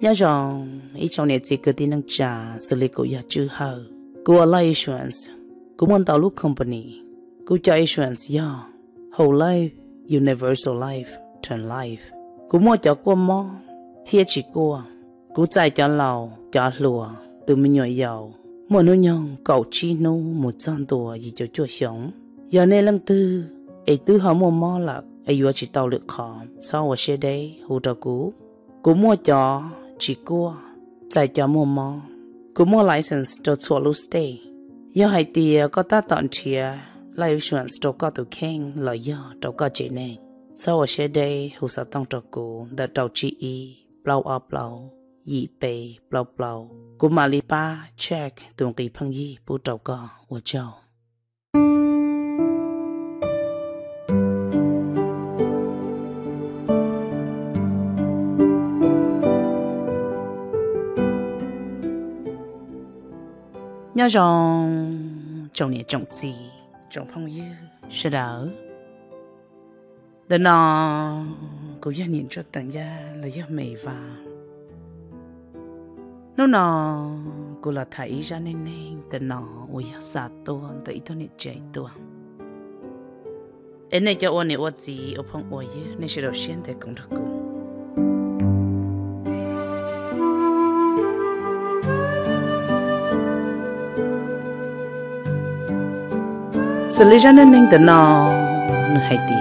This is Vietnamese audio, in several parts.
nhớ rằng, ý trong này chỉ cứ tin năng trả xử lý của nhà chữ hờ. Của life insurance của muốn tàu lúc company. Của cho insurance ya whole life, universal life term life. Của mua cho qua mò thiệt chỉ của của chạy cho lầu, cho lùa từ mình nhỏ giàu mua nó nhong cậu chi nô một trăm tuổi gì cho chua sống. Giờ này lần tư, ấy tư họ mua mò là, ấy vừa chỉ tàu lựa khó, sau ở xe đây hỗ trợ cũ. Cú mua cho chỉ cua chạy cho mua mò cú mua license cho chua lúc stay giờ hai tia có ta tận chia life insurance cho có tụ khen là giờ cho có chế này sau ở xe đây hồ trợ tăng cho cũ đã tàu chi y blau up blau yi bê blau blau cú mà li ba check tuần kỳ phăng yi bù trâu có của châu nhớ rằng trong nhà trong gì trong phòng yêu sẽ đỡ. Để nó cũng gia nhìn cho tận gia, là gia mày và. Nó nó cũng là thấy ra nên nên để nó ôi xa tuôn để ít thôi chạy tuôn em này cho ôn này ôn gì ở phong ôi nên sẽ đầu tiên để công thức cũng xử lý ra nên nên nó nó hay tiền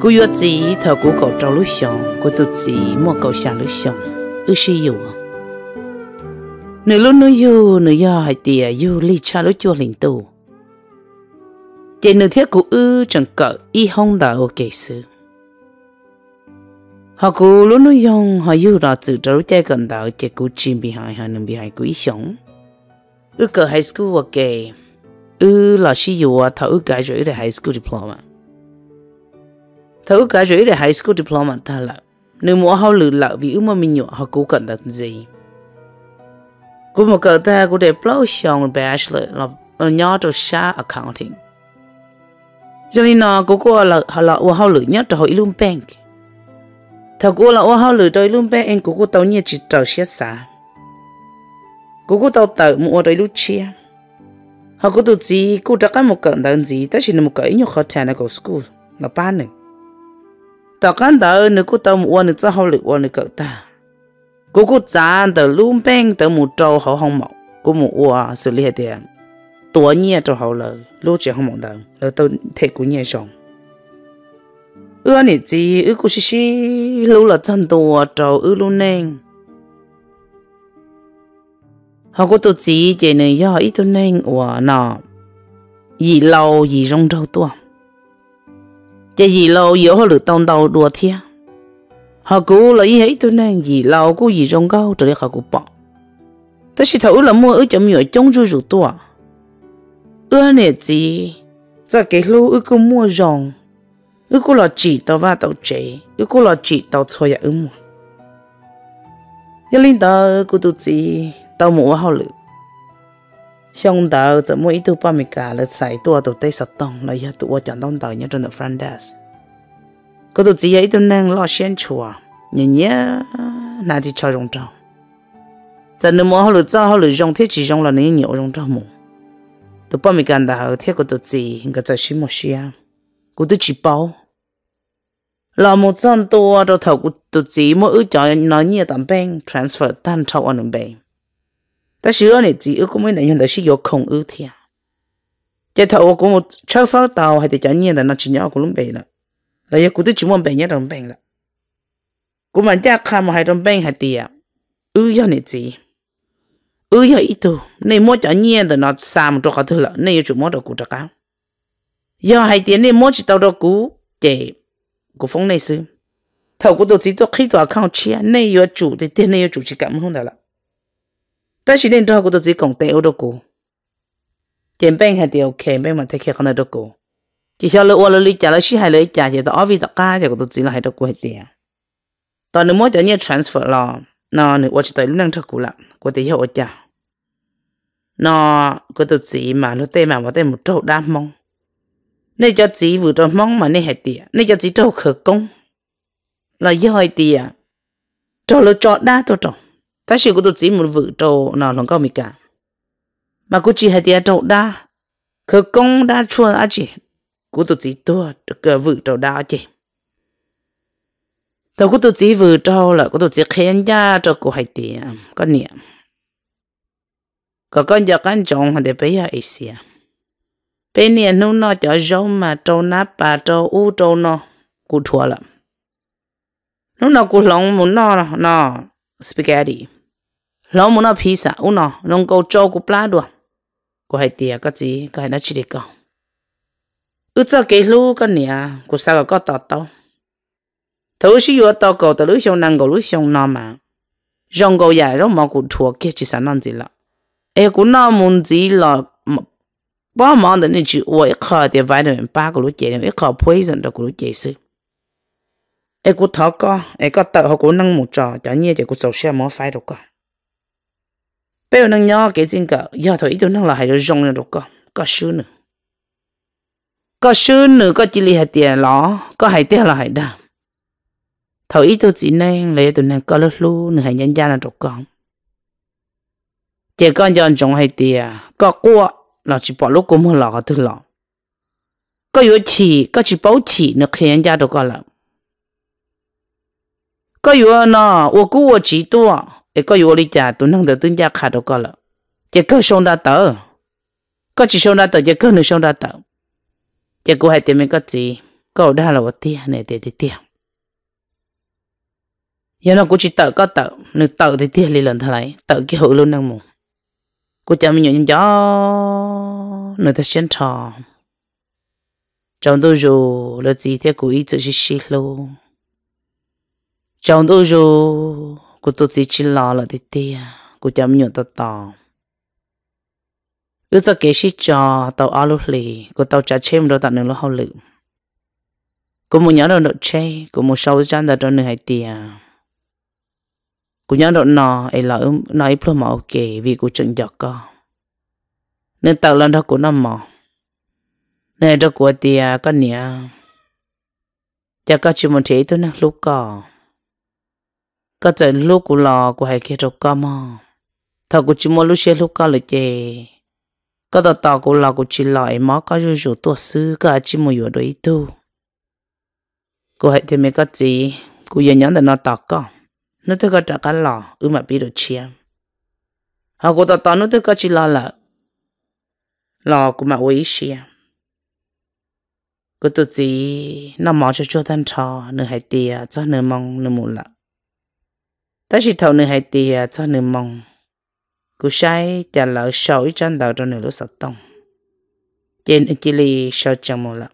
cú yo chỉ thở cú cậu trâu lúc xong cú tu chỉ mua cậu xả lúc xong ư sĩ yêu nửa lúc nửa yêu nửa yo hay tiền yêu li cha lúc chua linh tu chỉ nửa thiết cú ư chẳng cỡ y hông đã ok sự họ cú lúc nửa yong họ yêu đã tự trâu chạy gần đạo chỉ cú chim bị hại họ nằm bị hại cú ý sống ư cỡ high school ok ư là sĩ yêu à thấu ư cái rồi để high school diploma. Thấu cả rồi để high school diploma ta là, nếu mua hao lử lợ vì mà mình nhỏ, họ cố cẩn đặt gì. Cũng một cậu ta cũng để blow xong, bachelor là nhỏ đồ xa accounting. Cho nên nó cũng có là, họ là hao lử nhất cho họ ilum bank. Thật cũng là hao lử cho ilum bank anh cũng có tao nhiều chỉ tàu xe xa cô cô tao tự mua rồi lúc chia. Họ cô tự gì cô đã có một cận đơn gì tới chỉ là một cái nhiều khó thèn ở go school, là ba nữa tao căn tao nữa cô tao mua nữa cho họ lực mua nữa cỡ ta. Cô cô chán tao luôn bên tao một trâu, họ không mọc. Cô mua xử lý hết tiền tuổi nhẹ cho họ lời lúc chỉ không mọc đâu là tao thấy cô nhẹ xong ưa nị gì ưa cô xí xí lúc là chân tuổi trâu ưa luôn nên họ có tổ chí cho nên do ít tu nên của nó. Gì lâu gì rong râu tua. Chế gì lâu giờ họ được tông đầu đùa thia. Họ cứ lấy hết tu nên gì lâu cũng gì rong gâu trở đi họ cũng bỏ ta chỉ thấu là mua ở chỗ nhựa trong rượu rượu tua. Ở nè gì giờ cái lô ở cái mua rong ở cái là chỉ tao và tao chế ở cái là chỉ tao thôi à ư mua. Yalinda, cô tu chỉ tao mua hao lự xong tao giờ mua ít tu ba mươi cả là xài tua tụ tây sọt tông là giờ tụ chọn tông tàu nhớ trên được Fernandez có tụ chỉ ấy tụ năng lo xuyên chùa nhìn nhớ nà chỉ cho rong trâu giờ nếu mua hao lự cho hao lự rong thế chỉ rong là nên nhiều rong trâu mù tụ ba mươi cả tàu thế có tụ chỉ cái giờ xí mua chỉ bao là một dân tua đầu thầu của tụ chỉ mỗi ước chọn nói nhiều tạm transfer tan trâu ở nông bên 但是我哋只要咁样嚟样，就是有空有听。即头我讲我出发到系哋讲嘢啦，那前日我讲病啦，嗱有嗰啲全部病一种病啦。我问一看咪系种病系啲啊，有样你知，有样一度你摸讲嘢的那三多个头啦，你要做摸到古得讲，又系啲你摸住到到古嘅古风你事，头嗰度只都开到靠钱，你要做的啲你要做起咁样的啦。 但是恁都好都只讲地我都过，健病系条健病嘛，睇起可能都过。chỉ cho lỡ lỡ lý trả lỡ xí hay lỡ trả thì tao vì tao cá thì tao chỉ là hay tao quay tiền tao nếu muốn cho nhớ transfer lo nó nếu tôi chỉ tới lúc năng thật cũ lắm của tiền hiệu trả nó của tao chỉ mà nó tên mà vào tên một chỗ đam mong nên cho chỉ vừa cho mong mà nên hay tiền nên cho chỉ chỗ khởi công là yêu hai tia cho lo cho đa to trồng ta chỉ có tôi chỉ một vợ trâu nào lòng cao mi cả mà cô chỉ hai tia trâu đa khờ công đa chua á chị cô tôi chỉ tôi cái vợ trâu đa chị tao cô tôi chỉ vợ trâu là cô tôi chỉ khen ra cho cô hai tia có niệm có con giờ con chồng hay để bây giờ ấy xia bên này nó nó cho giống mà trâu nắp bà trâu u trâu nó cô thua lắm nó nó cô lòng muốn nó nó spaghetti. Lòng muốn nó pizza. U nó lòng cô trâu cô plá đùa cô hay tiệt cái gì cái nó chỉ được ước cho cái lũ cái nè cô sao có tao tao thấu sĩ yo tao cầu tao lúc xong năng cầu lúc xong nó mà rong cầu dài rồi mà cô thua kia chỉ sản năng gì là ê cô nó muốn gì là bao mong đến nên chỉ ôi khờ thì vitamin ba cái lúc chế này khờ poison đó cái lúc chế sư ai cô thở co. Ai có tự họ cũng năng một trò cho nhẹ chỉ có sầu xe mà phải được co. Bây giờ nâng nhỏ cái gì cả giờ thôi ít năng là hay rồi rong được co. Có sư nữa. Có sư nữa, có chỉ li hạt tiền lỏ có hay tiền là hay đa thôi ít tôi chỉ nên lấy tụi này có lúc lu nữa hay nhân gia là được co. chỉ con chọn trồng hay tiền có qua là chỉ bỏ lúc cũng mua cái thứ lọ. Có yếu chỉ, có chỉ bảo chỉ nữa khi nhân gia được co lắm có yếu nó ô cú ô chỉ tua ấy có yếu lý trả tụi năng tự tin gia khá đâu có lợ chỉ có sông đa tờ có chỉ sông đa tờ chỉ có nửa sông đa tờ chỉ cú hai tiền mình có gì có đa là vật tiền này tiền tiền tiền giờ nó cú chỉ tờ có tờ nửa tờ thì tiền lý lần thay lại tờ cái hữu luôn năng mù cú cha mình nhận gió nửa ta xuyên tròn trong tôi rồi là gì thế cú ý tự chỉ xí luôn chồng tôi rồi. Cô tôi chỉ chỉ lo là thế tia cô cha mình tao tao ước cho kế sĩ cho tàu lúc lì. Cô tàu trả chém rồi tận nó hậu lự. Cô muốn nhớ được chơi cô muốn sâu chân được trong nửa hai tia cô nhớ được nó ấy là nó ấy plum ok, vì cô chừng giọt co. Nên tàu lần đó cô nằm mò. Nên đó cô tia có nhẹ chắc có chỉ muốn thấy tôi nè, lúc co có trận lúc của lo cô hay kia đâu co mò thằng cô chỉ muốn lúc xe lúc co là chê có tao tao của lo cô chỉ lo em có rồi rồi tôi sư có chỉ muốn อยู่ đối tu. Cô hay thêm mấy cái gì cô giờ nhắn để nó tao con nó thấy có trả cái lò ư mà biết được chia. Họ cô tao tao nó thấy có chỉ lo là lò của mà uy xia cô tự chỉ nó mò cho cho thân trò nửa hai tia cho nửa mong nửa mù lợ ta chỉ thầu nửa hai tia cho nửa mong cô sai trả lời sầu ít chân đầu cho nửa lúc sập tông. Trên chỉ li sầu chẳng một lợ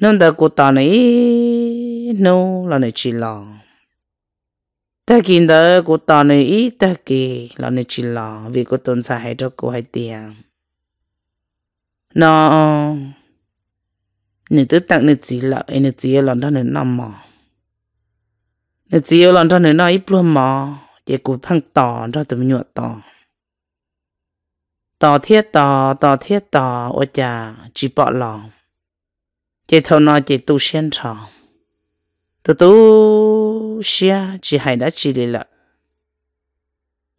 nên đời cô tao này nô là nửa chỉ lò. Ta kiến đời cô tao này ít ta kì là nửa chỉ lò, vì cô tôn sa hai cho cô hai tia. Nó, nửa tức tặng nửa chỉ là nửa chỉ lò đó nửa năm mò nửa chỉ là nó nửa nó ít luôn mò chỉ cụ phăng tỏ cho tụi nhựa tỏ tỏ thiết tỏ tỏ thiết tỏ ở nhà chỉ bỏ lò chỉ thâu nó chỉ tu xuyên trò tu tu xia chỉ hay đã chỉ đi là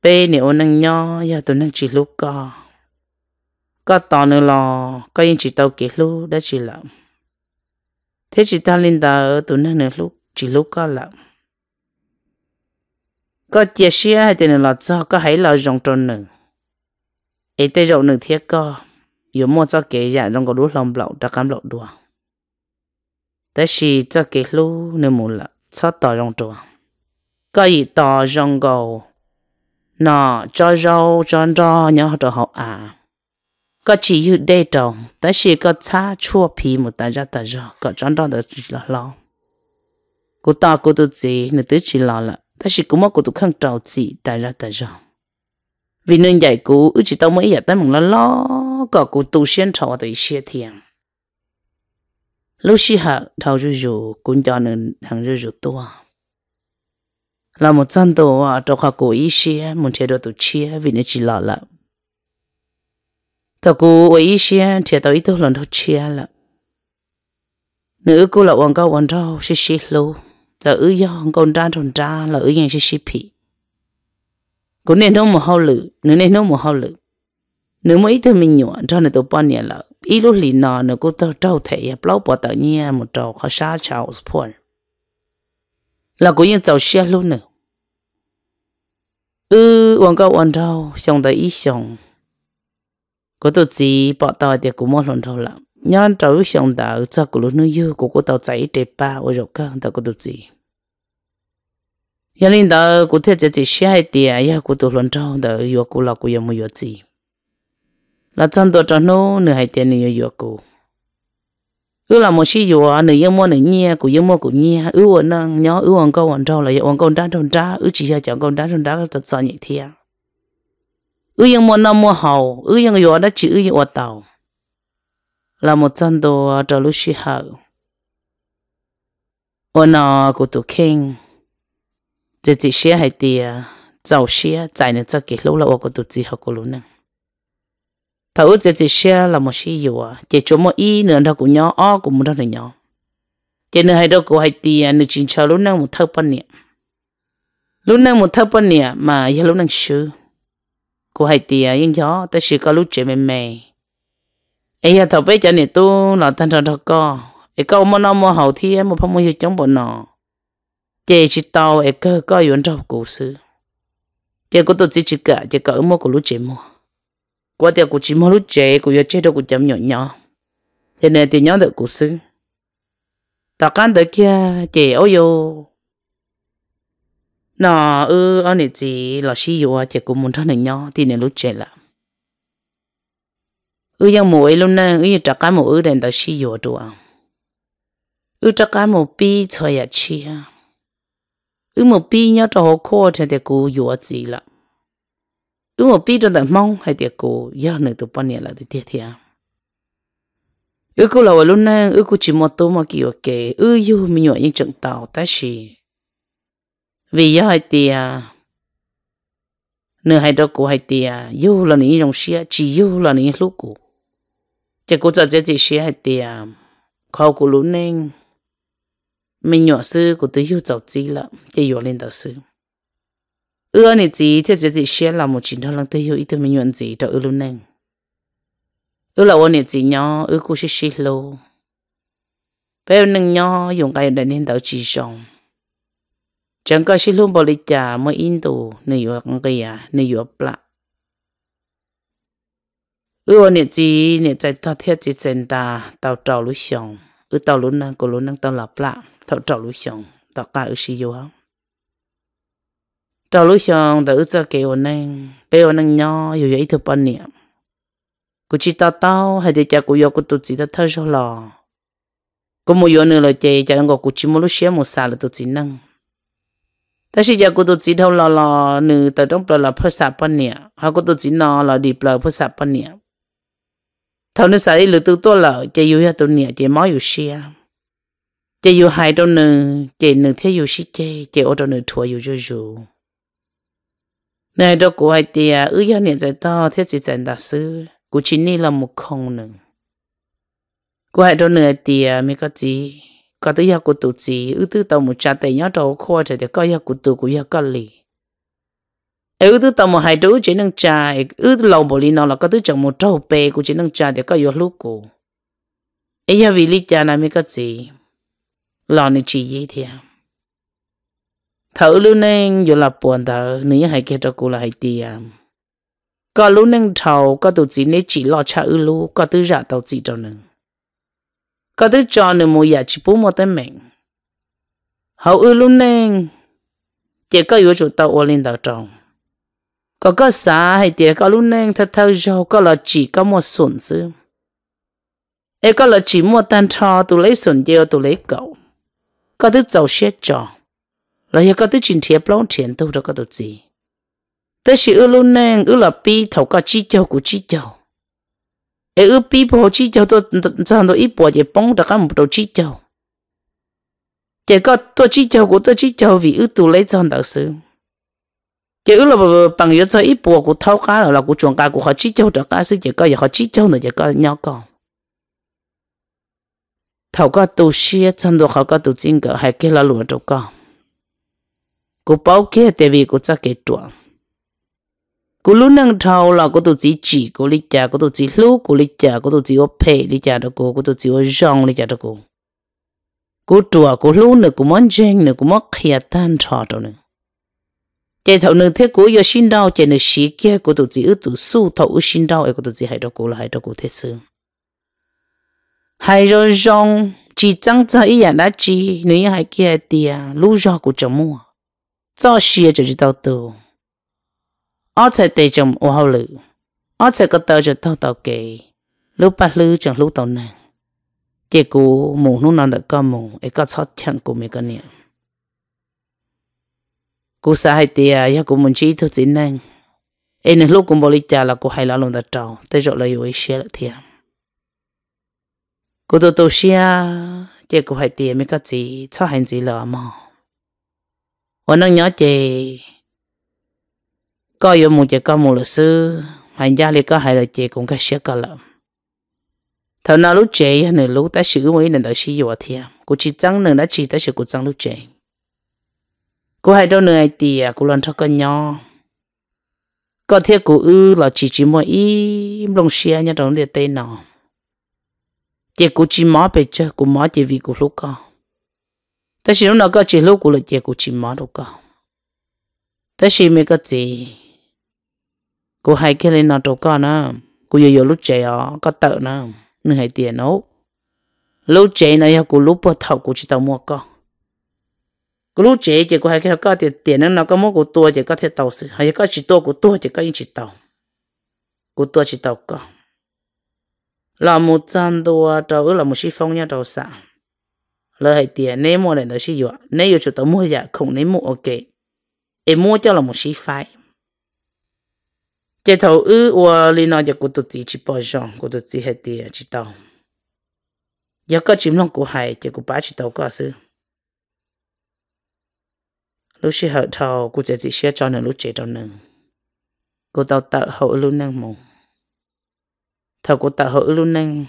bê nếu nâng nhau, giờ tụi nâng chỉ lúc co có tỏ nữa lò có yên chỉ tàu kết lúc đã chỉ làm thế chỉ ta lên ta tụi nâng nữa lúc chỉ lúc có làm có chia sẻ hay tiền là cho có hãy là rong tròn nữa ấy tê rộng nữa thiết co yếu mua cho kế dạ trong có đút lòng lậu đã cam lậu đùa. Thế chỉ cho kế lúc nữa muốn là cho tỏ rong tròn. Có gì tỏ rong gầu? Nó cho rau cho rau nhớ cho họ à. Có chỉ như đây đâu ta chỉ có cha, chua phí một ta ra ta ra có chọn đó được là lo cô ta cô tu gì nữa tới chỉ lo là ta chỉ cũng mắc cô tu khăn trào gì tại ra tại ra vì nên dạy cô ư chỉ tao mới giờ tao mong lo lo, có cô tu xuyên trào tới xe thiền。lúc xí hạ thao rú rú cũng cho nên hàng rú rú tua là một chân tổ à đâu có cổ ý xe muốn chế độ tổ chia vì nên chỉ lo là tao cô ở ý xe chế tao ý tôi lần đầu chia là nữ cô là quảng cao quảng cáo xí xí lâu giờ ư yo con ra thôn ra là ư yên shi shi phi cũng nên nó một hậu lự nữa nên nó một hậu lự nếu mà ít thì mình nhọ cho nên tôi bao nhiêu là ít lúc lì nọ nữa cũng tao trâu thể à bao bỏ tự nhiên một trâu khó xa chào support là cũng như giàu xe luôn nữa ư quan cao quan trâu xong tới ít xong. Có tôi chỉ bỏ tao thì cũng một lần thôi lắm nhớ trâu xong tao cho cũng lúc nữa yêu cũng có tao chạy để ba ở rồi cả tao có tôi chỉ giờ linh đó cụ thể chỉ chỉ xe tiền giờ cụ tụ luận trâu đó giờ cụ là cụ giờ mua giờ gì là chân đồ cho nó nửa hai tiền nửa giờ cụ ư là một xí giờ nửa yếm mua nửa nhia cụ yếm mua cụ nhia ư ổn năng nhớ ư ổn câu ổn trâu là giờ ổn câu đá trâu đá ư chỉ giờ chọn câu đá trâu đá là thật sợ nhị thiệt ư yếm mua năm mua hậu ư yếm giờ đó chỉ ư yếm ổn tàu là một chân đồ cho lúc xí hậu Ở nào cụ tụ kinh chỉ hay tiền nữa cho là chỉ học của là nữa cũng cũng cũng hay chính một thâu một thâu mà giờ cũng hay nhưng gió ta chỉ có lúc chơi mềm mềm ấy giờ thầu bây giờ nè tôi là thanh trò đó co ấy câu mà nó mà hậu thì em một phong mua chống bọn nó chỉ chỉ tàu ấy cơ có yuan trong cổ sư chỉ có tổ chức chỉ cả chỉ có mua của lúc chuyện mua qua tiệc của chỉ mua lúc chế của yêu chế đâu của chấm nhỏ nhỏ thế nên thì nhỏ được của sư ta can được kia chế ôi yo nó ư anh ấy chỉ là sĩ yo à chế của muốn thằng này nhỏ thì nên lúc chế là ư yang mỗi luôn nè ư chắc cái mua ư đến tới sĩ yo đồ à ư chắc cái mua bi chơi à chi à Ừ một bi nhớ cho họ khó trên tiệc của yo gì là ư một bi cho tận mong hay tiệc của giờ này tụi bọn nhẹ là tiệc thiệt thiệt. Ư cô là lúc này ư cô chỉ một tô mà kiểu kể ư yêu mình nhọ những trận tàu ta chỉ vì giờ hay tiệc nửa hay đó cô hay tiệc yêu là những dòng xe, chỉ yêu là những lúc cô chỉ cô giờ chỉ xe hay tiệc khâu cô lúc này mình nhỏ sư của tôi hiểu cháu chi là chỉ hiểu lên đầu sư ưa này chỉ thì chỉ chỉ xe là một chuyện đó là tôi hiểu ít mình nhận gì cho ưa luôn này ưa là ôn này chỉ nhỏ ưa cô sẽ xí lô bé nâng nhỏ dùng cái để nên đầu chỉ xong chẳng có xí luôn bỏ đi trả mới in tù nơi yêu con cái à nơi yêu bạc ưa ôn này chỉ này tại thao thiết chỉ chân ta tàu trâu lúc xong ưa tàu lúc năng cô lúc năng tàu là bạc thọ trào lúc xong tàu cả ở xí yêu hông trào lúc xong tàu ưa cho cái ôn này bé ôn năng nhỏ yêu yêu ít thứ bao niệm. Cô chỉ tao tao hay để cha cô yêu cô tụt chỉ ta thơ cho lò. Cô mua yêu nữa là chị cha đang có cô chỉ mua lúc xé một xà là tụt chỉ năng. Ta chỉ cha cô tụt chỉ thâu lò lò nữ tao trong bờ là phơi sạp bao niệm. Hay cô tụt chỉ nò là đi bờ phơi sạp bao niệm. Thâu nữ xài lửa tự tôi là chị yêu ya tụt niệm chị máu yêu xé chị yêu hai đâu nữ chị nữ thế yêu xí chị chị ở đâu nữ thua yêu cho dù này đâu cô hay tiệt ư ya thế chỉ chân đại sư cú chỉ ni là một không nữa cú hai đôi nửa tiề mi có gì có tới giờ cú tụ gì ư tư tàu một cha tay nhớ đầu khoa thì để có giờ cú tụ cú giờ có lì ư tư tàu một hai đứa chỉ nâng cha ư lâu bộ lì nó là có tới chồng một trâu bè cú chỉ nâng cha để có giờ lúc cú ấy giờ vì lý cha này mi có gì lo này chỉ gì thì à? thở luôn nên giờ là buồn thở nếu hay kia cho cô là hay tiề à? có lúc nâng thầu, có tụ chỉ nên chỉ lo cha ư lu có tư giả tàu dạ chỉ cho nâng có tư cho nâng mua nhà chỉ bố mua tên mình hậu ư lu nâng chỉ có yếu chủ tàu lên đầu trong có có xã hay tiệt có lúc nâng thật thâu giàu có là chỉ có một sủng sư ấy có là chỉ mua tan cho tụi lấy sủng tiêu tụi lấy cậu có thứ giàu xe cho là hiện có thứ chuyện thiệp long tiền đâu đó có đồ gì thế chỉ ư luôn nè ư là bi thầu có chi châu của chi châu ê ư bi bộ chi châu tôi chẳng tôi ít bộ để bóng được có một đồ chi châu chỉ có tôi chi châu của tôi chi châu vì ư tụ lấy chọn đạo sư chỉ ư là bằng yếu cho ít bộ của thâu cá là của chuồng cá của họ chi châu đó cá sư chỉ có họ chi châu nữa chỉ có nhau còn thảo có tu sĩ chân đồ khảo có tu chính cái hay cái là luôn đâu có cô bảo kia tại vì cô chắc cái chuẩn cô lúc nâng thầu là cô tu chỉ chỉ cô lý cha cô tu chỉ lú cô lý cha cô tu chỉ ở phê lý cha đó cô cô tu chỉ ở rong lý cha đó cô cô chùa cô lú nữa cô muốn chơi nữa cô muốn khía tan trò đâu nữa chạy thầu nữa thế cô giờ xin đau chạy nữa xí kia cô tu chỉ ở tu su thầu ở xin đau cô tu chỉ hay đó cô là hay đó cô thế sự hay rồi rong, chỉ chẳng cho ý nhận đã chỉ nếu hay kia tiền lũ rồi của chồng mua. Cho xia cho chỉ tao tu ở tại đây chồng ô hậu lử ở tại cái tờ cho tao tao kể. Lúc bắt lư chẳng lúc tao nàng chỉ cô mù nó nằm được con mù, ấy có sót chẳng của mấy con niệm cú sa hai tia ya cô muốn chỉ thôi chính nàng ấy nên lúc cũng bỏ lý cha là cô hay là lòng đặt trâu tới rồi là yêu ấy xia là thiệt cô tôi tôi xia chị cũng phải tiền mấy cái gì cho hành gì lỡ mà hôm nay nhớ chị có yêu một chị có một luật sư hành gia thì có hai là chị cũng cái xia cả lắm thằng nào lúc chị nửa lúc ta sử mới nửa đời sử dụng thì cô chỉ trắng nửa đã chỉ ta sử cô trắng lúc chị cô hai đâu nửa tiền cô lần cho con nhau có thiết cô ư là chỉ chỉ mỗi im lòng xia nhau trong địa tây nào chị cũng chỉ mỏ về chơi cô mỏ chỉ vì cô lúc có ta lúc nào có chỉ lúc cô là chị cũng chỉ mỏ đâu cả. ta thì mấy cái gì cô hay cái lên nó đâu con nữa. cô giờ lúc trẻ à có tợ nè. Nên hay tiền nấu. Lúc trẻ này cô lúc bắt thầu cô chỉ tao mua con. Cô lúc trẻ chỉ cô hay cái có tiền tiền nó có mua cô tua chỉ có thể tàu sự. Hay có chỉ tua cô tua chỉ có những chỉ tàu. Cô tua chỉ tàu con là một trăm đô trâu là một sĩ phong nha trâu xã là hay tiền nếu mua này đó sĩ dọa nếu yêu cho tao mua dạ không nếu mua, ok. Em mua cho là một sĩ phái cái thầu ư và li nói dạ dạ cho cô tụt chỉ chỉ bao giờ cô tụt chỉ hết tiền chỉ tao giờ có chim lòng của hai chỉ cô bá chỉ tao có sự lúc xí hậu thầu cô chỉ chỉ xe cho nên lúc chế cho nên cô tao tạo hậu luôn năng mù thầu cô ta hậu luôn năng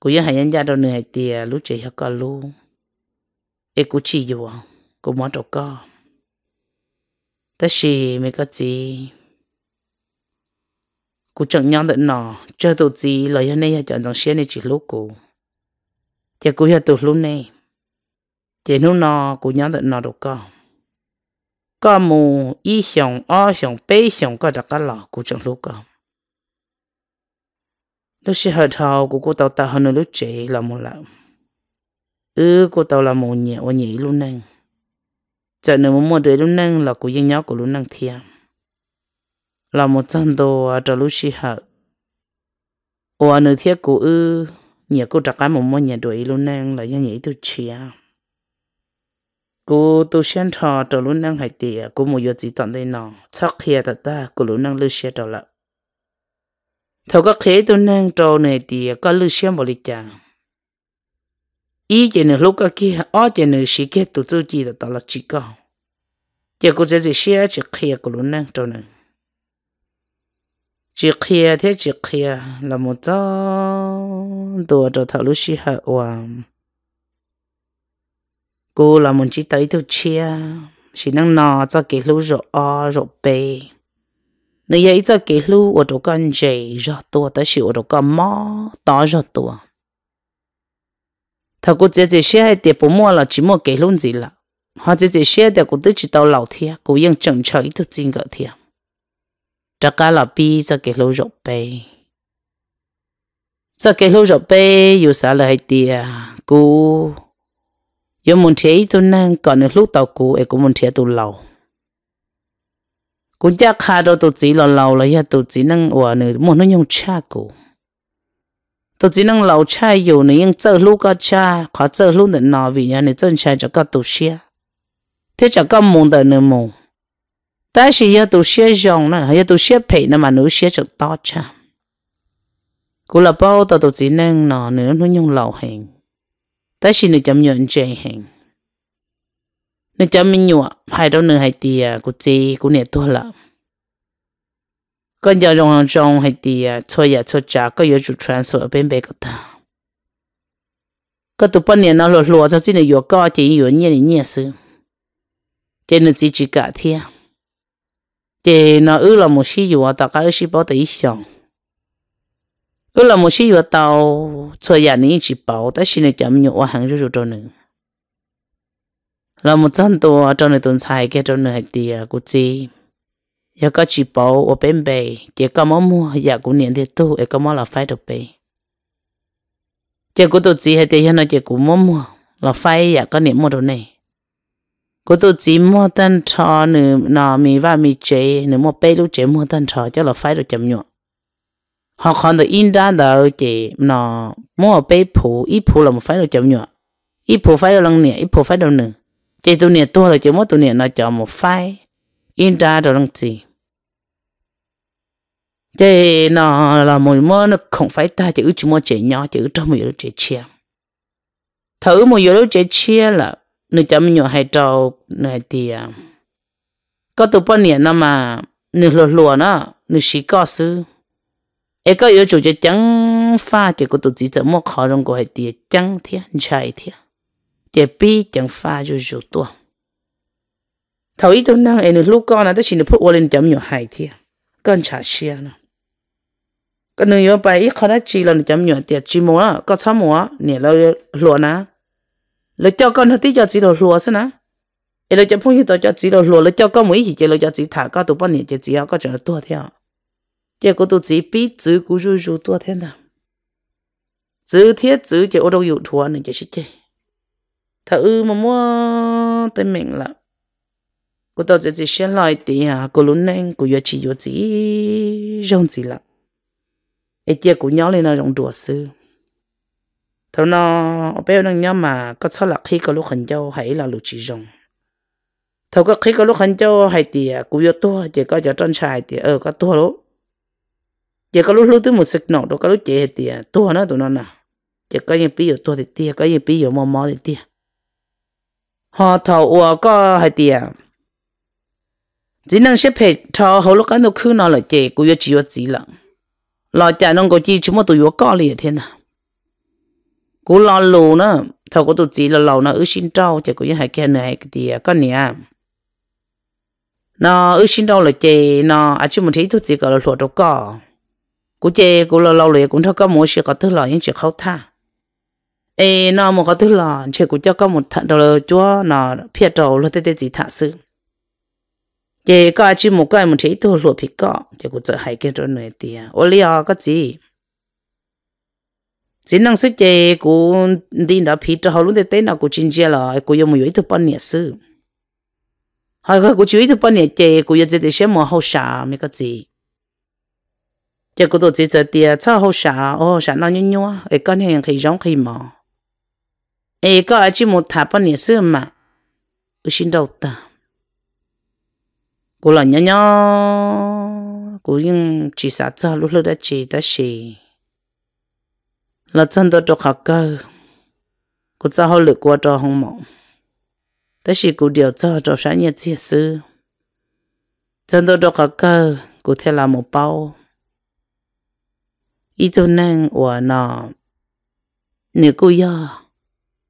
cô giờ hay nhân gia đâu nữa hay tiền lúc chế hậu con luôn ê cô chỉ dù cô muốn đâu có tất gì mới có gì cú chẳng nhau được nọ chơi tụt gì lời hôm nay chọn dòng xe này chỉ lúc cú chỉ cú hiện tụt luôn này chỉ lúc nọ cú nhau được nọ đâu có có mù y xong o xong bê xong có đặc cái lọ cú chẳng lúc có lúc xí hơi thao của cô tàu ta hơn lúc chị là một lần ừ cô tàu là một nhẹ và nhẹ lúc này chờ nữa một đời lúc này là cô yên nhau của lúc này thiam à. là một chân đồ ở trong lúc xí hở ở nơi thiết của ư nhẹ cô trả cái một món nhẹ đuổi luôn nang là nhà nhảy tôi chia cô tôi xem thọ trong lúc nang hay tiệt cô một giờ chỉ tận đây nọ. Chắc kia à, thật ta, cô lúc nang lưu xe trở lại thầu các khế tôi nang trâu này thì có lưu xem bảo lịch chàng. Ý chỉ nửa lúc các kia ở chỉ nửa sĩ kia tụt tôi chỉ là tao là chỉ có. Chỉ cô sẽ chỉ xe chỉ khía của lúc nang trâu này. Chỉ khía thế chỉ khía là một chỗ đồ cho thảo lúc sĩ hạ hoàng cô là một chỉ tới tôi chia chỉ năng nọ cho cái lúc rồi o rồi bê nếu vậy cho cái lúc ở chỗ con dậy rồi tua tới chịu ở chỗ con mò to rồi tua thằng cô姐姐写的不摸了，只摸给弄子了。他姐姐写的，我都知道老天，我用正确一头真个天。cho cá là bi cho cái lô rộp bê cho cái lô rộp bê dù sao là hay tiề cú dù muốn thế tôi năng còn được lúc tàu cú ấy cũng muốn thế tôi lâu chắc khá đâu tôi chỉ là lâu là ya tôi chỉ năng ở nơi muốn nó dùng cha cú tôi chỉ năng lâu cha dù này nhưng chơi lúc có cha khó chơi lúc nữa nó vì nhà này chân cha cho các tổ xe thế cho các môn đời nữa môn xe xe mà xe là nó nên cho mình nhụa hai đâu nửa hai tì của chị của nè tôi là con giờ rong hàng rong hai tì thôi giờ thôi trả có yếu chủ số bên bên của ta có tụ bao nhiêu nó lột lột cho chị này yếu có chị yếu nhẹ nhẹ sự chị nó chỉ chỉ cả thiên chị nó ư là một sĩ yếu tao cái ư sĩ bảo tới xong ư là một sĩ yếu tao thôi giờ này chỉ bảo ta xin này chấm nhụa hàng rồi rồi nữa là một trăm ตัว cho nên tuần sai cái cho nên hay tiệt của chị. Giờ có chỉ bảo ở bên bề, chỉ có món mua giờ cũng niệm thì tu có món là phải được bề. Chỉ của tu chỉ hay tiệt nó chỉ cũng món mua là phải giờ có niệm mua đồ này. Của tu chỉ mua tân trò nữa nọ, mì và mì chế nữa mua bê lúc chế mua tân trò cho là phải được chậm nhọ họ còn được in ra đó chỉ nọ, mua bê phủ ít phủ là một phải được chậm nhọ ít phủ phải được lần nè ít phủ phải được nữa chỉ tu niệm tu là chỉ mỗi tu niệm nó cho một phái. In ra đồ làm gì? Chỉ nó là một mơ nó không phải ta chỉ chỉ mua chỉ nhỏ chỉ trong một yếu chỉ chia. Thử một đó chỉ chia là người mình nhỏ hay trâu, này thì à, có tu bao niệm nó mà người lùa lùa nó người sĩ có sư ấy có yếu chủ cho chẳng pha chỉ có tu chỉ chỉ mua khó trong của hay thì chẳng thiên chạy thiên chế bi chẳng pha cho dù tua. Thầu ít tôi năng anh lúc con là tất nhiên phụ lên chấm nhỏ hài thiệt. Con trả xe nó. Con người yếu bài, ít khó đã chỉ là chấm nhỏ tiệt chỉ mua có sao mua nè lâu lúa ná. Lâu cho con nó tí cho chỉ là lúa xí ná. Ấy lâu cho phong như tôi cho chỉ là lúa lâu cho con mấy gì chỉ lâu cho chỉ thả con tụ bao nhiêu chỉ chỉ có cho tua theo. Chỉ có tụ chỉ bi chữ cú rủ rủ tua thế nào. Chữ thiết chữ chỉ ở đâu 有 thua này chỉ thử mà mua tới mình là cô tao chỉ chỉ lại thì à cô luôn nên cô vừa chỉ vừa chỉ rong gì là ấy kia cô nhớ lên là rong đùa sư. Thằng nó, ở bên nó nhớ mà có sao là khi có lúc hành châu hay là lúc chỉ rong. Thằng có khi có lúc hành châu hay thì à cô vừa tua chỉ có cho trân trai thì ờ có tua lúc chỉ có lúc lúc tới một sức nọ đó có lúc chỉ thì à, tua nó tụi nó nè. Chỉ có những ví dụ tua thì tia, có những ví dụ mò mò thì tia họ thầu ủa có hay tia chỉ năng xếp hệ cho hầu lúc cái nó khứ nó là chè cũng yêu chỉ chỉ là lo chả nó có chi chúng mà tụi yêu có liền thế nào cú lo lù nữa thầu của tụi chỉ là lâu nó ứ xin trâu chè cũng yêu hai cái này cái tia có nè. Nó ứ xin trâu là chè nó à chứ mình thấy tụi chỉ có là lụa đâu có cú chè cú lo lâu liền cũng thôi có mỗi sự có thứ lo những chuyện khâu tha ê, nó một cái thứ là chỉ của cho có một thằng đầu chúa, nó phía đầu là tê tê gì thả sự chỉ có chỉ một cái một chỉ tôi lụa phía cọ. Chỉ cũng sợ hay cái đó này tiền ô li à cái gì? Chỉ năng sức chỉ cũng đi đã phía cho luôn tê tê nó cũng chính chia là cũng dùng một ít thứ bao nhiêu sự hay cái cũng chỉ ít bao nhiêu chỉ cũng giờ chỉ xem mà hậu sa mấy cái gì? Chỉ cũng tôi chỉ giờ tiền cho hậu sa ô sa nó nhnhau nhnhau ấy con hàng khi giống khi mà ấy có ai chỉ một tháp bao nhiêu sự mà ở xin đầu ta cô là nhỏ nhỏ cô nhưng chỉ sợ cho lúc lúc đã chỉ đã chỉ là chân đó cho học cơ cô cho họ lực qua cho không mộng đó là cô điều cho cho sáng nhật chia sư chân đó cho học cơ cô theo là một bao ý tôi nên của nó nếu cô yêu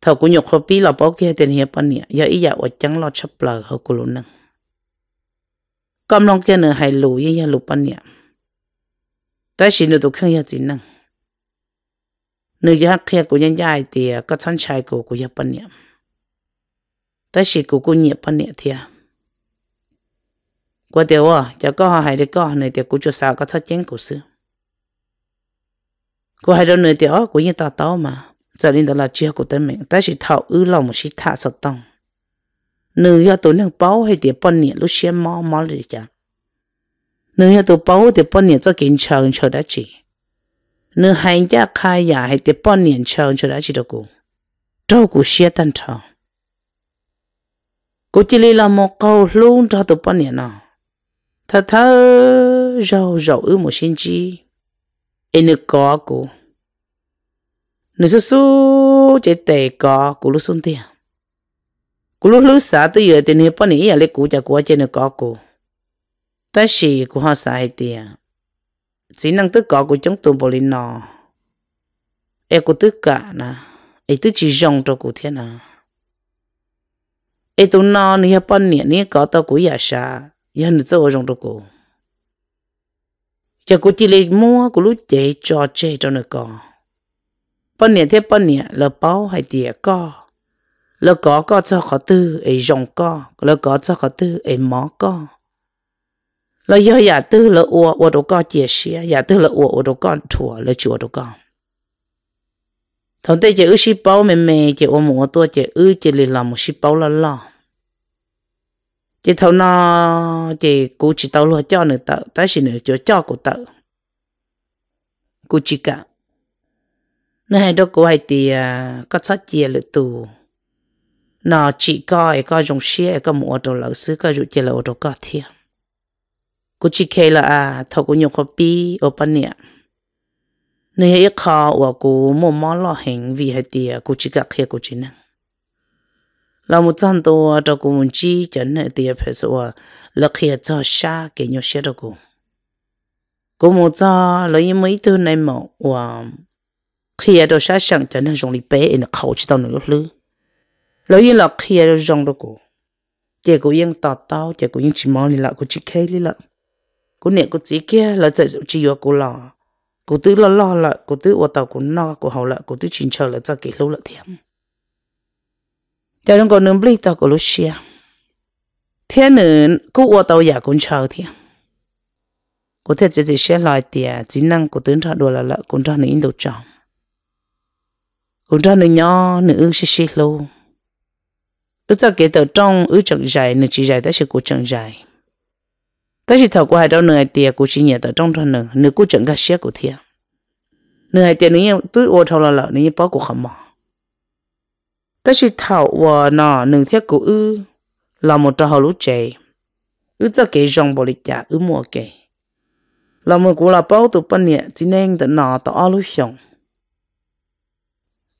thầu cũng nhục hợp bí là bao kia tiền hiệp anh nhỉ? Giờ ý dạo ở trắng lo chấp lờ họ của luôn nâng. Cầm lòng kia nữa hay lù yên ya lù ban nhẹ tại xin được không ya chính năng nữ ya kia của nhân gia thì có chân trái của của ya anh nhỉ? Tại xin của của nhẹ anh nhỉ thì à? qua tiểu à giờ có họ hay để có này thì cũng cho sao có sát chén của sư. Cô hay đâu nữa thì ó của à, như ta tao mà giờ linh đó là chia của tên mình ta chỉ thảo ư lòng một chỉ thả sát tông nữ ya tổ nương bao hay tiệp bao nhiêu lúc xem mò mò lại chả nữ ya tổ bao tiệp bao nhiêu cho kiến trường cho đã chỉ nữ hành gia khai ya hay tiệp bao nhiêu trường cho đã chỉ đâu cô đâu cô xe tan trâu cô chỉ lấy làm một câu luôn cho tụi bọn nhỉ nào thật thơ rau rau ư một xin chi em được có cô nửa số số chế tệ có, cú lúc xuống tiền cú lú lúc xả tôi giờ tiền hiệp bọn ý à lấy cú chả cú trên nửa có cú ta chỉ cú họ xả hết tiền chỉ năng tức có cú chống tụm bò lên nọ e cú tức cả nà. E tức chỉ rong cho cú thế nà. E tụi nọ nửa hiệp bọn nè nè có tao cú giả xả giờ nửa chỗ rong cho cú chả cú chỉ lấy mua cú lúc chế, cho chế cho nửa con 半年贴半年了包还叠个，了个个做好多诶用个，了个做好多诶毛个。了要也得了我我都讲解释，也得了我我都讲错了就都讲。同对这二十包妹妹，这我们多这二这里拉么十包了啦。chỉ thâu nó chỉ cụ chỉ tàu luôn cho nữa tàu ta chỉ nữa cho cho cụ tàu cụ chỉ cả nơi hai đó cô hay thì à, có sát chia lệ tù. Nó chỉ coi có dùng xe có mua đồ lẩu sư có dụ chia lẩu đồ có thiệt cô chỉ kể là à thâu nhung có bi ở bên nè, nơi ấy khó của cô mua món lo hình vì hay thì à, cô chỉ gặp kia cô chỉ năng là một trăm à, đồ cho cô muốn chi chân này thì phải số là khi cho xa cái nhau xe đó cô. Cô muốn cho lấy mấy thứ này mà và khi đó xa sang cho nên dùng đi bé nó khẩu chỉ tao nữa lư. Lấy là khi đó dùng đó cô chỉ cô yên tao tao chỉ cô yên chỉ mong là cô chỉ khay là cô nè cô chỉ kia là chỉ chỉ có cô lo cô tự lo lo là cô tự ở tàu cô no, cô hậu là cô tự chính chờ là cho cái lâu là thêm cho nên cô nương bli tao cô lúc xia thế nữ cô ở tàu giả cũng chờ thêm có thể chỉ chỉ sẽ lại tiền chỉ năng của tướng ra đùa là lợ cũng ra nữ đồ trọng cũng cho nó nhỏ, nó ư xí xí luôn ư cho kể tờ trong ư chẳng dài, nó chỉ dài tới sự của chẳng dài. Tới sự thảo của hai đâu nửa tiền của chỉ nhẹ tờ trong thôi nửa nửa của chẳng cả xé của thiệt nửa tiền nữa tôi ô thầu là lợ nữa bao của không mỏ tới sự thảo và nọ nửa thiết của ư là một trò hầu lũ chạy ư cho kể dòng bò lịch giả ư mua kể. Là một của là bao tụ bận nhẹ chỉ nên tận nọ tao lu xong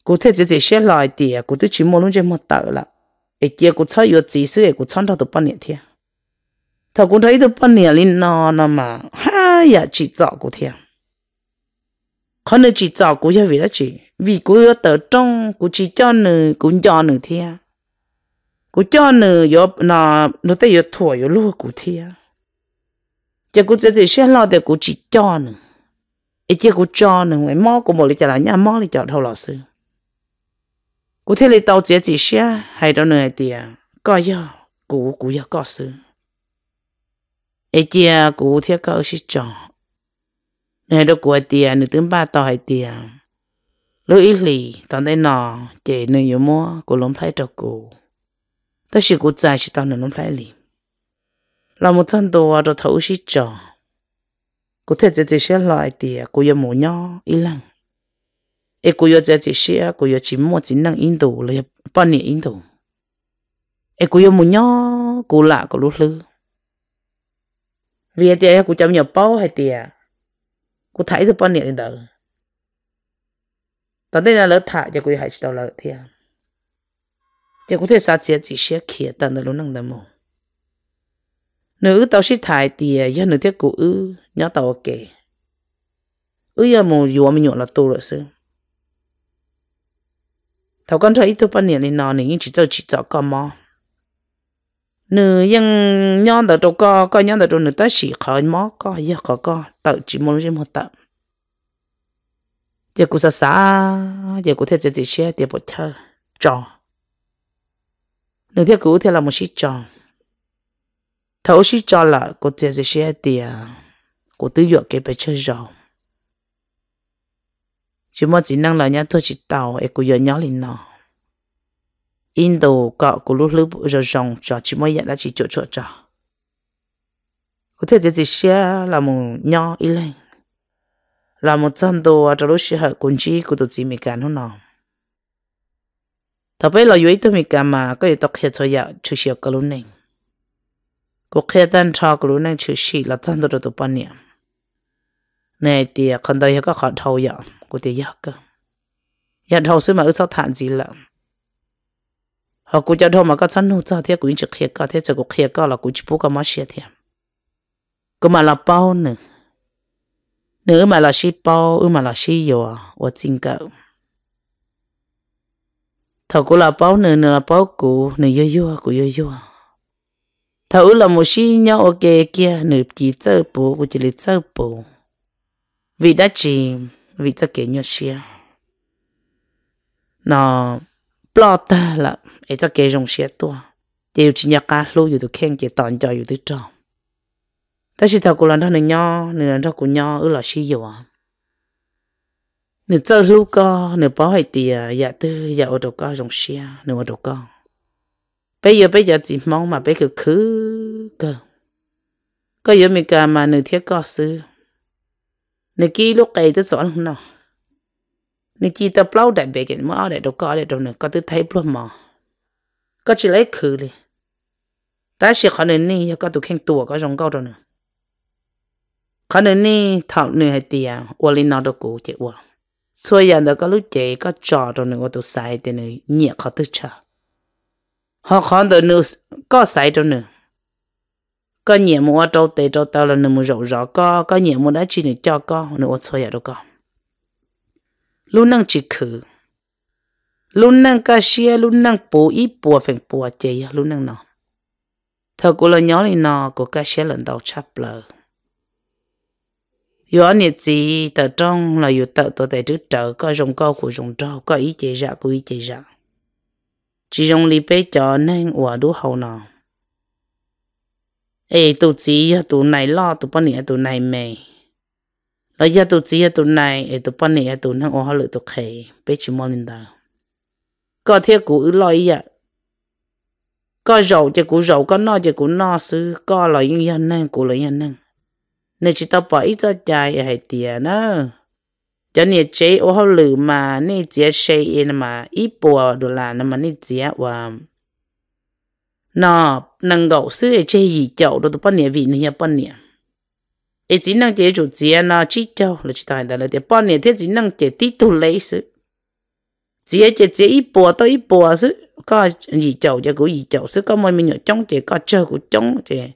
cụ thể chỉ chỉ xe lại đi cụ tôi chỉ mua luôn chỉ mua tờ là ở kia cụ chơi vừa chỉ sửa cụ chăn thao được bao nhiêu thiên thao cụ thấy được bao nhiêu linh nó nó mà ha ya chỉ chọn cụ thiên khó nữa chỉ chọn cụ ya vì đó chỉ vì cụ ở tờ trong cụ chỉ cho nó cụ cho nó thiên cụ cho nữ yo nó nó tới yo thua yo lúa cụ thiên chỉ cụ chỉ chỉ xe lại để cụ chỉ cho nó, ở kia cụ cho nó ngoài mua cụ mua đi cho là nhà mua đi cho thầu lão sư 老师 cô thấy lấy tàu chỉ chỉ sẽ hay đó nữa thì có yo cô cô yo có sự ấy chỉ cô thấy có sự cho này đó của tiền nữa tướng ba tỏi tiền lúc ít lì tao đây nọ chị nữa yêu mua của lồng phải cho cô ta chỉ cô giải chỉ tao nữa lồng phải lì là một chân đồ rồi thấu sĩ trò cô thấy chỉ chỉ sẽ lại tiền cô yêu mua nhỏ ít lần e cô yêu chỉ chỉ sẽ cô yêu chỉ mua chỉ năng in đồ là bao nhiêu in đồ e cô yêu mua nhỏ, cô lạ, cô lúc lư. Vì tiền cô chăm nhập bao hay tiền cô thấy được bao nhiêu đến đâu tao đây là lỡ thả cho cô hay đâu lỡ thiệt cho cô thấy sao chỉ chỉ sẽ kia tao nó luôn năng đam mô nữ tao sẽ thải thì giờ nữ thiết cô ư nhớ tao ok ư giờ mù yếu mình nhọ là tu rồi sư. 头刚才一头半年的那呢，你去走去找干嘛？nữ nhưng nhau đó đâu có có nhau đó đâu nữ ta chỉ khỏi mó có giờ có có tự chỉ muốn gì một tự giờ cũng sao xa giờ cũng thế chỉ chỉ xe giờ bột thơ tròn nữ thế cũng thế là một sĩ tròn thấu sĩ tròn là cũng thế chỉ xe thì cũng tự dọn cái bề chơi rồi chỉ mua chỉ năng là nhá thôi chỉ tàu, ấy cũng giờ nhớ lên nó. In đồ cọ của lúc lúc rồi rồng cho chỉ mua nhận là chỉ chỗ chỗ cho có thể thì chỉ xe là một nhỏ ý lên là một chân đồ ở trong lúc xe hợp cũng chỉ của tổ chỉ mình cả nó. Nào thập ấy là yếu tôi mình cả mà có thể đọc hết cho giờ chú xe cái lúc này. Có khi tan cho cái lúc này chú xe là chân đồ được tập bao nhiêu này thì con đây có khó thâu dạ. Của thì dạ cơ. Dạ thâu xứ mà ước sao thản gì là họ cũng cho thâu mà có sẵn nụ cho thế cũng chỉ khía cả, thế chỉ cũng khía cả là cũng chỉ bố có mất xe thế cũng mà là bao nữa nữa mà là xí bao ư mà là xí dừa và chinh cậu. Thầu cũng là bao nữa nữa là bao cũ nữa yo yo của yo yo thầu là một xí nhau ok kia nữa chỉ chơi bố của chỉ lịch chơi bố vì đã chỉ vì cho kể nhau xia nó bỏ ta là ấy cho kể rong xia to, điều chỉ nhắc cá lô อยู่ตัว khen chỉ tòn cho อยู่ตัว tròn ta chỉ thầu của lần thằng này nhau nên lần thằng của nhau ở là xí dầu à. Nửa chơi lô co nửa bỏ hay tiề dạ tư dạ ở đầu co rong xia nửa ở đầu co. Bây giờ bây giờ chỉ mong mà bây giờ cứ cơ. Có giờ mình cả mà nửa thiết co xưa nè kí lúc cây tới chọn không nào nè kí tới bao đại bề cái mà đại đâu có đại đâu nè có tới thấy bao mà có chỉ lấy khử đi ta sẽ khả năng nè có tụ khen tua có rong cao rồi nè khả năng nè thảo nè hay tiền ô lên nó đâu cố chết ô xôi giờ đó có lúc chạy có trò rồi nè ô tụ sai thì nè nhiều có tới chờ. Họ khó tới nữa, có xài rồi nè có nhiều mua trâu tê trâu tao là nửa mua rau rõ có có nhiều mua đã chỉ để cho có nửa ô xôi đâu có lúc năng chỉ khử. Lúc năng cá xia, lúc năng bù ít bùa phèn bùa chè lúc năng nó thợ của là nhỏ này nó của cá xia lần đầu chắp lờ yo anh gì tờ trong là yo tờ tờ tờ trước trợ có rồng câu của rồng trâu, có ý chế ra của ý chế ra. Chỉ dùng li bé cho nên hòa đủ hầu nào ê tụ chỉ tụ này lo tụ bao nhiêu tụ này mày là giờ tụ chỉ tụ này ê tụ bao nhiêu tụ năng ô hà lự tụ khề bê chỉ mong lên đó có thiết cụ ư lo ý ạ có rầu chỉ cụ rầu, có no chỉ cụ no sư có lo yên yên năng của lo yên năng. Nên chỉ tao bỏ ít cho chạy hay tiền nữa cho nên chế ô hà lự mà nên chế xây in mà ít bùa đồ là nó mà nên chế và nó nâng gạo sư ở chơi gì chậu đồ tụi bọn nè, vì nè bọn nè. Ấy chỉ nâng chế chủ chế nó chỉ chậu là chỉ tại đó là để bọn nè, thế chỉ nâng chế tí tu lấy sư. Chế chế chế ít bùa tới ít bùa sư. Có gì chậu cho cũng gì chậu sư, có mọi mình nhỏ trong chế có chơi cũng trong chế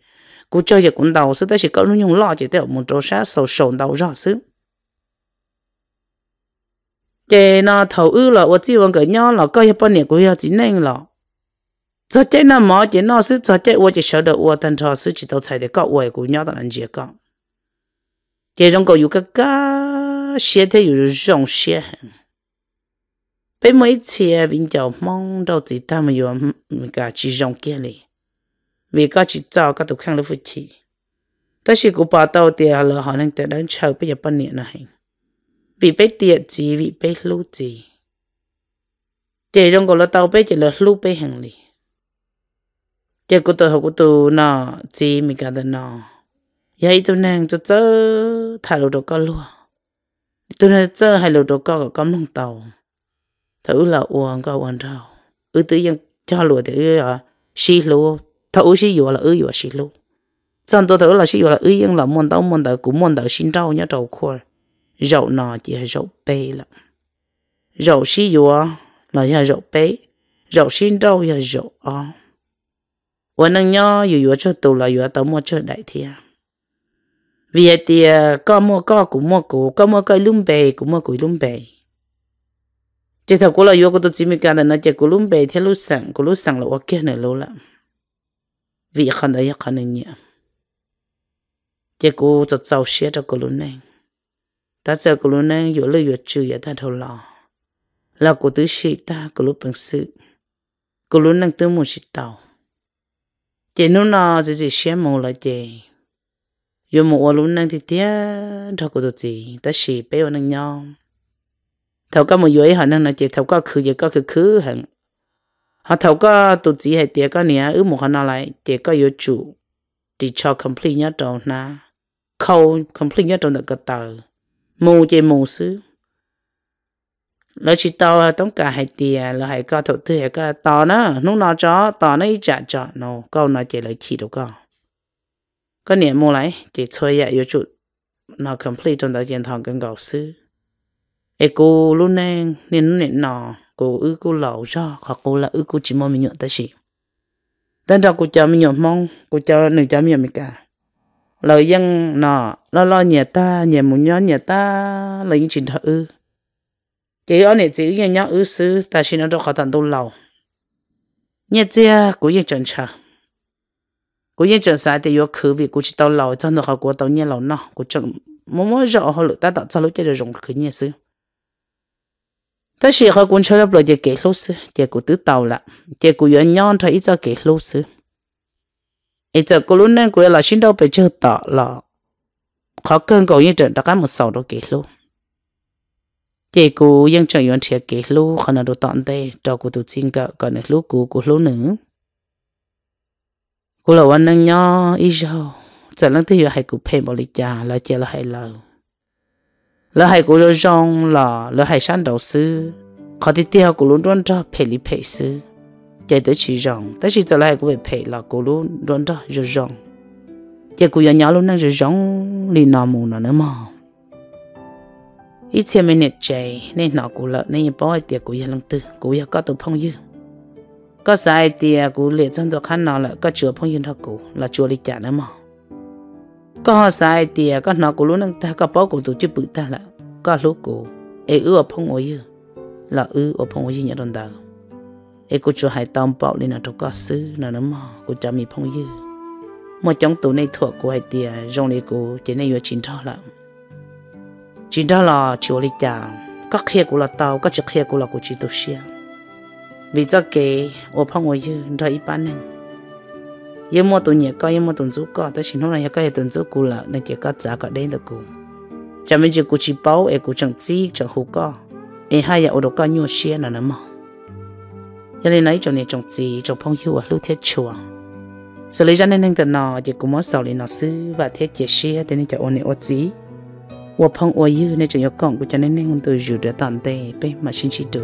cũng chơi giờ cũng đầu sư tới chỉ có luôn nhung lo chế theo một chỗ sát sầu sầu đầu rõ sư. Chế nó thầu ư là ở chỉ vẫn cái nhau là coi hiệp bọn nè cũng hiệp chỉ nâng là cho chế nó mỏ chế nó sư cho chế ua chế sở đồ ua tần trò sư chỉ tàu chạy để có ua của nhau tần anh chế có chế trong cầu yêu cái cá xe thế yêu rong xe bây mấy xe vinh chào mong đâu chỉ ta mà yêu cả chỉ rong kia này vì có chỉ cho các tụ khăn lớp phụ chỉ ta chỉ của bà tàu tiền là họ nên tới đến chờ bây giờ vì bây tiền gì vì bây lú gì chế trong cầu là tàu bây giờ là lú bây hành chỉ cô tôi học cô tôi nọ chỉ mình cả đó nó. Vậy tôi nàng cho chớ thả lô đồ có luôn tôi nói chớ hai lô đồ có có mong tàu. Thử là uống có uống đâu ư tự nhiên cho lúa thì là xí lúa thấu xí vừa là ư vừa xí lô. Trong tôi thử là xí vừa là ư yên là môn tàu môn tàu cũng môn tàu xin trâu nhá trâu khô rậu nọ chỉ là rậu bê là rậu xí vừa là nhà rậu bê rậu xin trâu ya rậu à 我能要有有这多了，有到么这来天。vì thì có mua có cũng mua cũng có mua cái lum bè cũng mua cái lum bè chỉ thằng cô là yêu cô tôi chỉ mình cái này nó chỉ cô lum bè theo lúc sáng cô lúc sáng là ok này lâu lắm vì khăn đấy khăn này nhỉ chỉ cô cho cháu xe cho cô luôn này ta cho cô luôn này有了有注意他头老là cô tứ sĩ ta cô lúc bằng sự cô luôn năng tư một sĩ tàu chị nó nó chị chị xem mù là chị. Chỉ yêu ở luôn năng thì tiếc thâu cô tụi chị ta xì bé ở năng nhau thầu có một yếu họ năng là chị thâu có khứ chỉ có khứ khứ hẳn. Họ thầu có tụ chỉ hay tiệt có nè, ứ một họ lại, chị có yếu chủ. Thì cho complete nhớ đầu na khâu complete nhớ đầu được cái tờ. Mù chị mù xứ lỡ chỉ to, tống cả hai tiền là hai co thổ tư hai cái to nữa nó nó chó, to nó ít chả chó nó câu nó chỉ là chỉ đâu có cái niệm mua lại chỉ chơi vậy yếu chút nó complete trong đó chiến thằng cần gạo sư ai cô luôn này nên nên nó cô ư cô lẩu cho, hoặc cô là ư cô chỉ mong mình nhận tới gì tên đó cô cho mình nhận mong, cô cho nữ cho mình nhận cả. Lời dân nó lo lo nhà ta nhà muốn nhớ nhà ta là những chuyện thật ư chỉ ở này chỉ yên nhau ư sư ta xin nó đâu khó tận đâu lâu nhà chia của yên chân chờ cô yên chân sai thì vô khử vì cô chỉ tao lâu cho nó họ cô tao nhẹ lâu nó cô chẳng mỗi mỗi giờ họ lựa ta tạo cho lúc chơi được rộng khử nhẹ sư ta chỉ họ cũng chơi được rồi kể lâu sư chỉ cô tự tao là chỉ cô yên nhau thôi ít cho kể lâu sư ít giờ cô lúc nên cô là xin đâu bị chơi tao là khó cơn cầu yên trận đã có một sầu đâu kể lâu chị cô vẫn chọn yon thiệt kỹ lu khả năng đồ tọn tê cho cụ tụ cả cỡ còn lúc cô cụ lu nữa. Cô là quan năng nho ý rồi giờ lăng tiêu hay cụ phê bỏ lý cha là chị là hay lâu, lỡ hay cô lo rong là lỡ hay sáng đầu sư khó thì tiêu cô luôn đoán ra phải đi phải sư chạy tới chỉ rong tới chỉ giờ lại cô phải phải là cô luôn đoán ra rồi rong. Chị cô nhỏ nhỏ luôn năng rồi rong lì nằm mù nọ nữa mà ít chia mấy nét chạy nên nó cú lợ nên bỏ tiệt cú yên lăng tư cú có tụ phong dư. Có sai tiệt cú liệt chân tổ khăn nó là có chùa phong yên thọ cú là chùa lịch trả nữa mà. Có sai tiệt có nó cú lúc năng ta, có bỏ cú tụ chứ bự ta là có lúc cú ấy ư phong ngồi dư, là phong ngồi nhận đòn đầu ấy cú chùa hải tông bỏ lên là trong có sư nó nữa mà cú cha mì phong dư. Một trong tổ này thuộc của hai tiệt rong này cú chỉ này vừa chín thọ lắm chỉ đó là chỗ lý trả các kia của là tàu các chiếc kia của là của chỉ tổ xiang vì cho kể ở phong ngồi như đó ít bán nè yêu mua tụi nhẹ coi yêu mua tụi chú coi tới xin hôm nay cái tuần chú cũ là nên chỉ có giá cả đến được cụ. Cho mình chỉ cũ chỉ bảo em cũ chẳng chi chẳng hú co em hai giờ ở đâu có nhiều xe là nó mà giờ này nãy cho nên chẳng chi chẳng phong hiu à lúc thiết chùa. Xử lý cho nên nên tụi nọ chỉ cũng mới sau lên nó sư và thiết chế xe thế nên cho ôn này ôn gì 我碰我有那种要讲，我叫那那个都有的当代被马上去读。